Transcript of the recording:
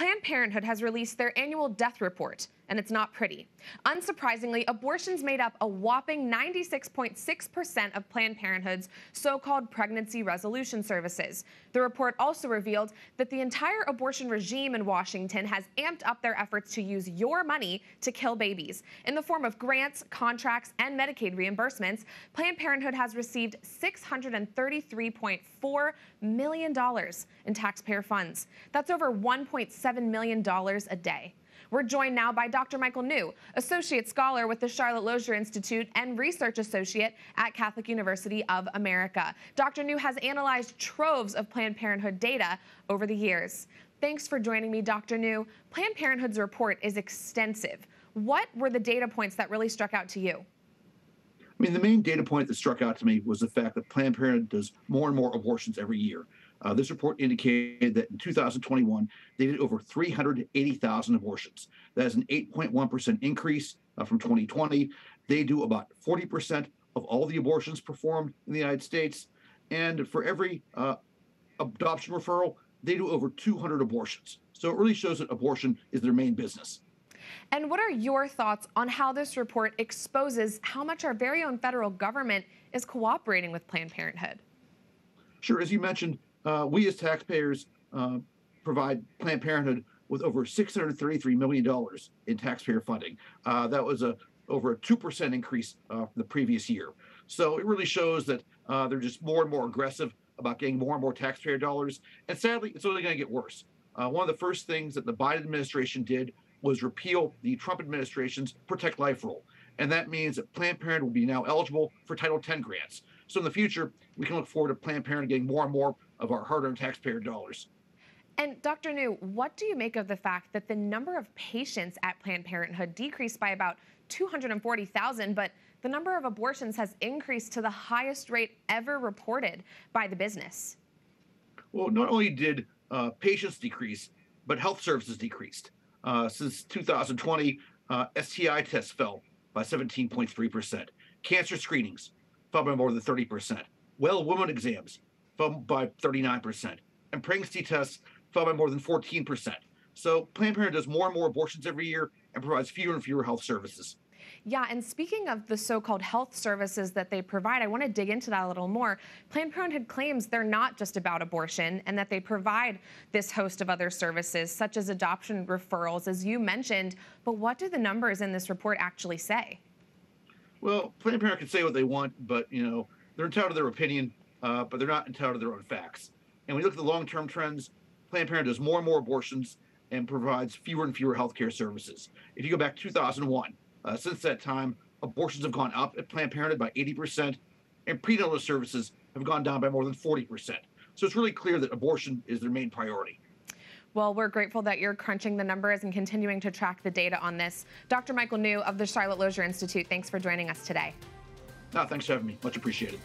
Planned Parenthood has released their annual death report, and it's not pretty. Unsurprisingly, abortions made up a whopping 96.6% of Planned Parenthood's so called pregnancy resolution services. The report also revealed that the entire abortion regime in Washington has amped up their efforts to use your money to kill babies. In the form of grants, contracts, and Medicaid reimbursements, Planned Parenthood has received $633.4 million in taxpayer funds. That's over $1.7 million a day. We're joined now by Dr. Michael New, Associate Scholar with the Charlotte Lozier Institute and Research Associate at Catholic University of America. Dr. New has analyzed troves of Planned Parenthood data over the years. Thanks for joining me, Dr. New. Planned Parenthood's report is extensive. What were the data points that really struck out to you? I mean, the main data point that struck out to me was the fact that Planned Parenthood does more and more abortions every year. Uh, this report indicated that in 2021, they did over 380,000 abortions. That is an 8.1% increase uh, from 2020. They do about 40% of all the abortions performed in the United States. And for every uh, adoption referral, they do over 200 abortions. So it really shows that abortion is their main business. And what are your thoughts on how this report exposes how much our very own federal government is cooperating with Planned Parenthood? Sure. As you mentioned, uh, we as taxpayers uh, provide Planned Parenthood with over $633 million in taxpayer funding. Uh, that was a over a 2% increase uh, from the previous year. So it really shows that uh, they're just more and more aggressive about getting more and more taxpayer dollars. And sadly, it's only going to get worse. Uh, one of the first things that the Biden administration did was repeal the Trump administration's Protect Life rule. And that means that Planned Parenthood will be now eligible for Title X grants. So in the future, we can look forward to Planned Parenthood getting more and more of our hard earned taxpayer dollars. And Dr. New, what do you make of the fact that the number of patients at Planned Parenthood decreased by about 240,000, but the number of abortions has increased to the highest rate ever reported by the business? Well, not only did uh, patients decrease, but health services decreased. Uh, since 2020, uh, STI tests fell by 17.3%. Cancer screenings fell by more than 30%. Well woman exams fell by 39%. And pregnancy tests fell by more than 14%. So Planned Parenthood does more and more abortions every year and provides fewer and fewer health services. Yeah, and speaking of the so called health services that they provide, I want to dig into that a little more. Planned Parenthood claims they're not just about abortion and that they provide this host of other services, such as adoption referrals, as you mentioned. But what do the numbers in this report actually say? Well, Planned Parenthood can say what they want, but, you know, they're entitled to their opinion, uh, but they're not entitled to their own facts. And we look at the long term trends, Planned Parenthood does more and more abortions and provides fewer and fewer healthcare services. If you go back to 2001, uh, since that time, abortions have gone up at Planned Parenthood by 80%, and prenatal services have gone down by more than 40%. So it's really clear that abortion is their main priority. Well, we're grateful that you're crunching the numbers and continuing to track the data on this. Dr. Michael New of the Charlotte Lozier Institute, thanks for joining us today. No, thanks for having me. Much appreciated.